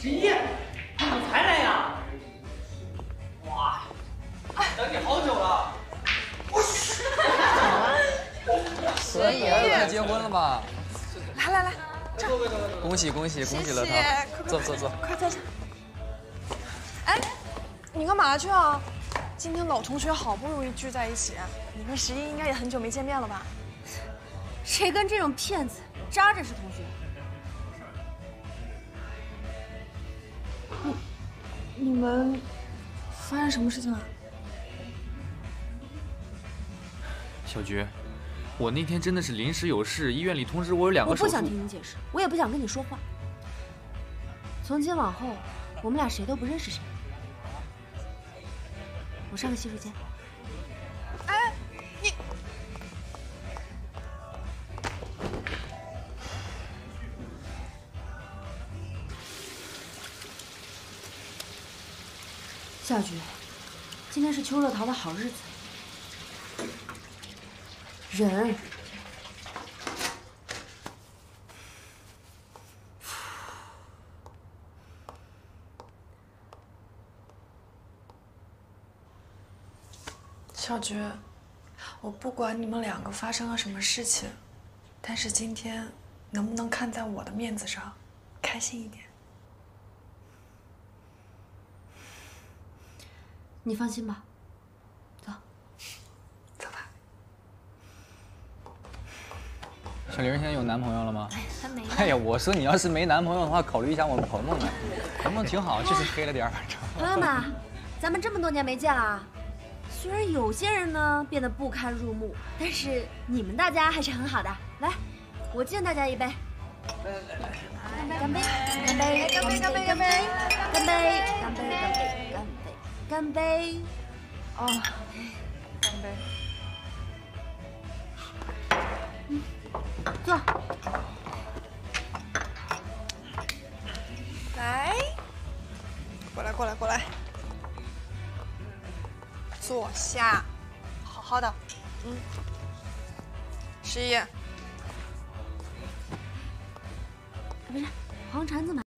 十一，你怎么才来呀？哇，等你好久了。可以啊，快结婚了吧？来来来，这恭喜恭喜恭喜乐谢谢涛！坐坐坐。快坐下。哎，你干嘛去啊？今天老同学好不容易聚在一起，你跟十一应该也很久没见面了吧？谁跟这种骗子扎着是同学？你们发生什么事情了？小菊，我那天真的是临时有事，医院里通知我有两个。我不想听你解释，我也不想跟你说话。从今往后，我们俩谁都不认识谁。我上个洗手间。小菊，今天是邱乐桃的好日子。忍。小菊，我不管你们两个发生了什么事情，但是今天能不能看在我的面子上，开心一点？你放心吧，走，走吧。小玲现在有男朋友了吗？哎，还没有。哎呀，我说你要是没男朋友的话，考虑一下我们鹏鹏吧。鹏鹏挺好，就是黑了点儿。朋友们，咱们这么多年没见了，虽然有些人呢变得不堪入目，但是你们大家还是很好的。来，我敬大家一杯。来来来，干杯！干杯！干杯！干杯！干杯！干杯！干杯！哦，干杯！嗯坐。来，过来，过来，过来，坐下，好好的。嗯，十一，不是，黄蝉子买。